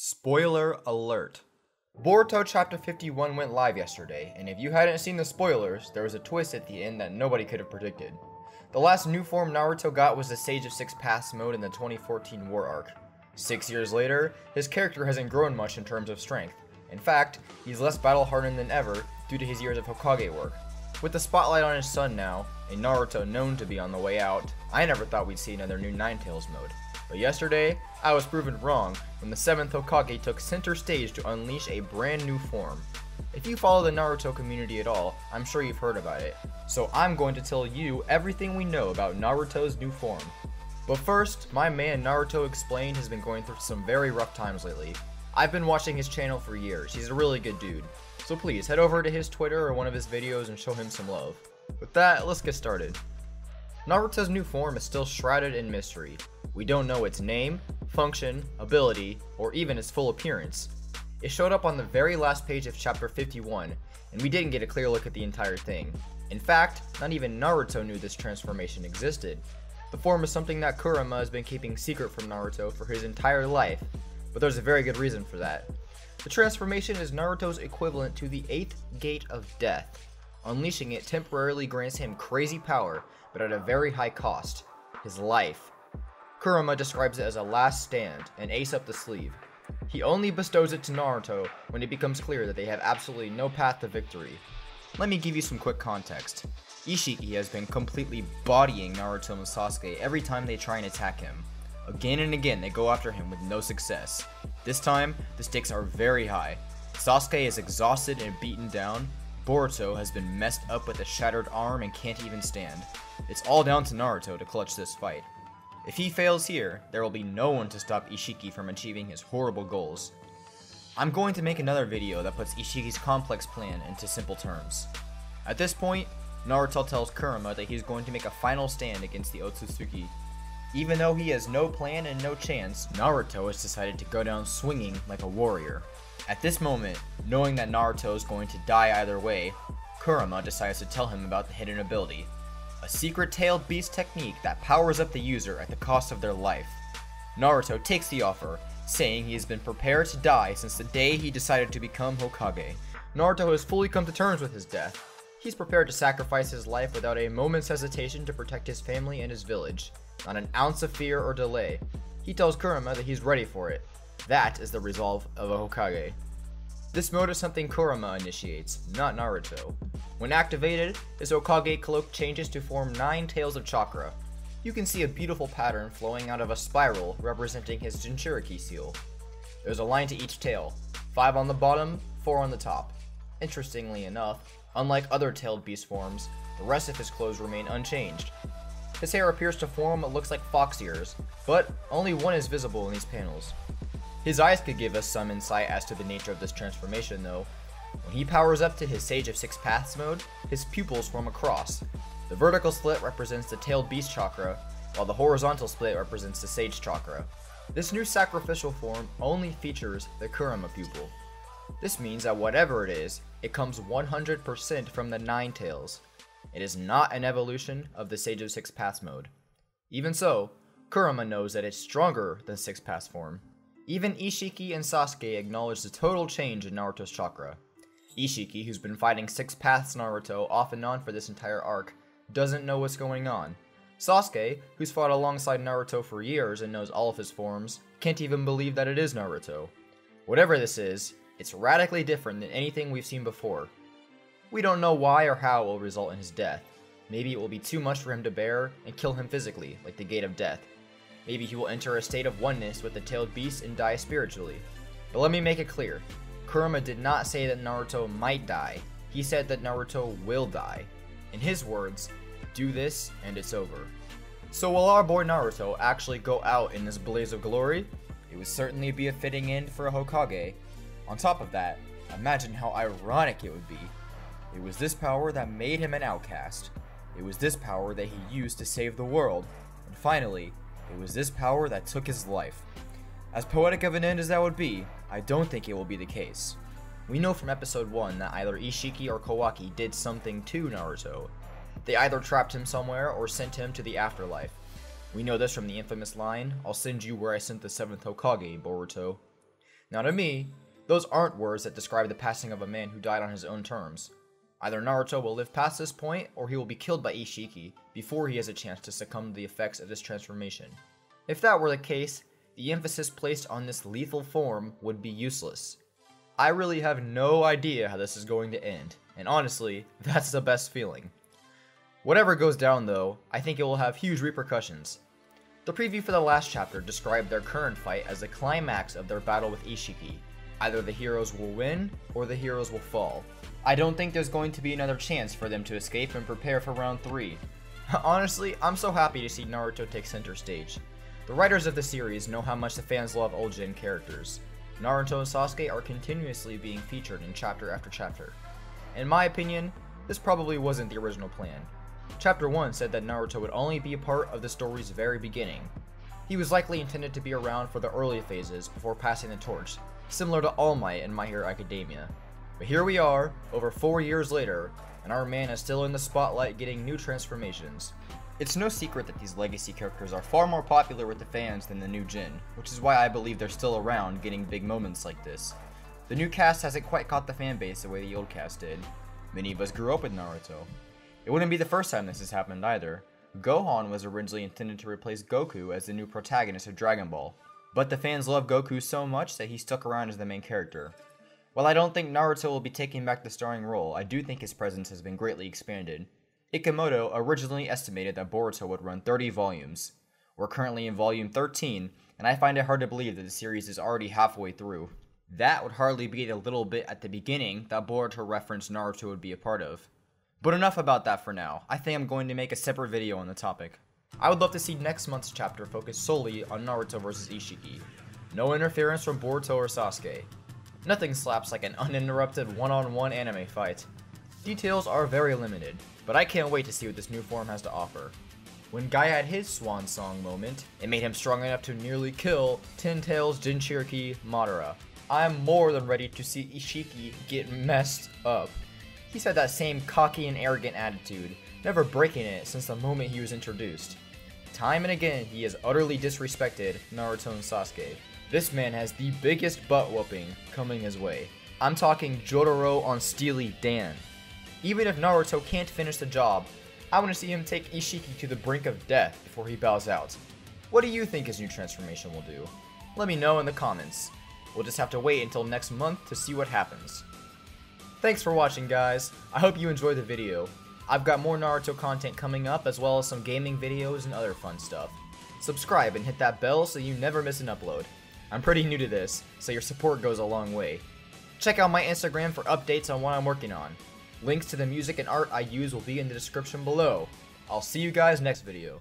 Spoiler alert. Boruto Chapter 51 went live yesterday, and if you hadn't seen the spoilers, there was a twist at the end that nobody could have predicted. The last new form Naruto got was the Sage of Six Paths mode in the 2014 War arc. Six years later, his character hasn't grown much in terms of strength. In fact, he's less battle hardened than ever due to his years of Hokage work. With the spotlight on his son now, and Naruto known to be on the way out, I never thought we'd see another new Nine Tails mode. But yesterday, I was proven wrong when the 7th Hokage took center stage to unleash a brand new form. If you follow the Naruto community at all, I'm sure you've heard about it. So I'm going to tell you everything we know about Naruto's new form. But first, my man Naruto Explained has been going through some very rough times lately. I've been watching his channel for years, he's a really good dude. So please, head over to his Twitter or one of his videos and show him some love. With that, let's get started. Naruto's new form is still shrouded in mystery. We don't know its name, function, ability, or even its full appearance. It showed up on the very last page of chapter 51, and we didn't get a clear look at the entire thing. In fact, not even Naruto knew this transformation existed. The form is something that Kurama has been keeping secret from Naruto for his entire life, but there's a very good reason for that. The transformation is Naruto's equivalent to the 8th Gate of Death. Unleashing it temporarily grants him crazy power, but at a very high cost his life. Kurama describes it as a last stand, an ace up the sleeve. He only bestows it to Naruto when it becomes clear that they have absolutely no path to victory. Let me give you some quick context. Isshiki has been completely bodying Naruto and Sasuke every time they try and attack him. Again and again, they go after him with no success. This time, the stakes are very high. Sasuke is exhausted and beaten down. Boruto has been messed up with a shattered arm and can't even stand. It's all down to Naruto to clutch this fight. If he fails here, there will be no one to stop Isshiki from achieving his horrible goals. I'm going to make another video that puts Isshiki's complex plan into simple terms. At this point, Naruto tells Kurama that he's going to make a final stand against the Otsutsuki. Even though he has no plan and no chance, Naruto has decided to go down swinging like a warrior. At this moment, knowing that Naruto is going to die either way, Kurama decides to tell him about the hidden ability, a secret tailed beast technique that powers up the user at the cost of their life. Naruto takes the offer, saying he has been prepared to die since the day he decided to become Hokage. Naruto has fully come to terms with his death. He's prepared to sacrifice his life without a moment's hesitation to protect his family and his village. Not an ounce of fear or delay. He tells Kurama that he's ready for it. That is the resolve of a Hokage. This mode is something Kurama initiates, not Naruto. When activated, his Hokage cloak changes to form 9 tails of chakra. You can see a beautiful pattern flowing out of a spiral representing his Jinchuriki seal. There's a line to each tail, 5 on the bottom, 4 on the top. Interestingly enough, unlike other tailed beast forms, the rest of his clothes remain unchanged. His hair appears to form what looks like fox ears, but only one is visible in these panels. His eyes could give us some insight as to the nature of this transformation though. When he powers up to his Sage of Six Paths mode, his pupils form a cross. The vertical split represents the tailed beast chakra, while the horizontal split represents the Sage chakra. This new sacrificial form only features the Kurama pupil. This means that whatever it is, it comes 100% from the Nine Tails. It is not an evolution of the Sage of Six Paths mode. Even so, Kurama knows that it's stronger than Six Paths form. Even Isshiki and Sasuke acknowledge the total change in Naruto's chakra. Isshiki, who's been fighting Six Paths Naruto off and on for this entire arc, doesn't know what's going on. Sasuke, who's fought alongside Naruto for years and knows all of his forms, can't even believe that it is Naruto. Whatever this is, it's radically different than anything we've seen before. We don't know why or how it will result in his death. Maybe it will be too much for him to bear and kill him physically, like the Gate of Death. Maybe he will enter a state of oneness with the tailed beast and die spiritually. But let me make it clear Kurama did not say that Naruto might die, he said that Naruto will die. In his words, do this and it's over. So will our boy Naruto actually go out in this blaze of glory? It would certainly be a fitting end for a Hokage. On top of that, imagine how ironic it would be. It was this power that made him an outcast. It was this power that he used to save the world. And finally, it was this power that took his life. As poetic of an end as that would be, I don't think it will be the case. We know from episode 1 that either Isshiki or Kawaki did something to Naruto. They either trapped him somewhere or sent him to the afterlife. We know this from the infamous line, I'll send you where I sent the 7th Hokage, Boruto. Now to me, those aren't words that describe the passing of a man who died on his own terms. Either Naruto will live past this point, or he will be killed by Isshiki before he has a chance to succumb to the effects of this transformation. If that were the case, the emphasis placed on this lethal form would be useless. I really have no idea how this is going to end, and honestly, that's the best feeling. Whatever goes down though, I think it will have huge repercussions. The preview for the last chapter described their current fight as the climax of their battle with Isshiki. Either the heroes will win, or the heroes will fall. I don't think there's going to be another chance for them to escape and prepare for round 3. Honestly, I'm so happy to see Naruto take center stage. The writers of the series know how much the fans love old gen characters. Naruto and Sasuke are continuously being featured in chapter after chapter. In my opinion, this probably wasn't the original plan. Chapter 1 said that Naruto would only be a part of the story's very beginning. He was likely intended to be around for the early phases before passing the torch, similar to All Might in My Hero Academia. But here we are, over four years later, and our man is still in the spotlight getting new transformations. It's no secret that these legacy characters are far more popular with the fans than the new gen, which is why I believe they're still around getting big moments like this. The new cast hasn't quite caught the fan base the way the old cast did. Many of us grew up with Naruto, it wouldn't be the first time this has happened either. Gohan was originally intended to replace Goku as the new protagonist of Dragon Ball, but the fans love Goku so much that he stuck around as the main character. While I don't think Naruto will be taking back the starring role, I do think his presence has been greatly expanded. Ikemoto originally estimated that Boruto would run 30 volumes. We're currently in volume 13, and I find it hard to believe that the series is already halfway through. That would hardly be the little bit at the beginning that Boruto referenced Naruto would be a part of. But enough about that for now. I think I'm going to make a separate video on the topic. I would love to see next month's chapter focus solely on Naruto vs Isshiki. No interference from Boruto or Sasuke. Nothing slaps like an uninterrupted one-on-one -on -one anime fight. Details are very limited, but I can't wait to see what this new form has to offer. When Guy had his swan song moment, it made him strong enough to nearly kill Ten Tails Jinchuriki Madara. I'm more than ready to see Isshiki get messed up. He's had that same cocky and arrogant attitude, never breaking it since the moment he was introduced. Time and again, he has utterly disrespected Naruto and Sasuke. This man has the biggest butt whooping coming his way. I'm talking Jotaro on Steely Dan. Even if Naruto can't finish the job, I want to see him take Isshiki to the brink of death before he bows out. What do you think his new transformation will do? Let me know in the comments. We'll just have to wait until next month to see what happens. Thanks for watching guys, I hope you enjoyed the video. I've got more Naruto content coming up as well as some gaming videos and other fun stuff. Subscribe and hit that bell so you never miss an upload. I'm pretty new to this, so your support goes a long way. Check out my Instagram for updates on what I'm working on. Links to the music and art I use will be in the description below. I'll see you guys next video.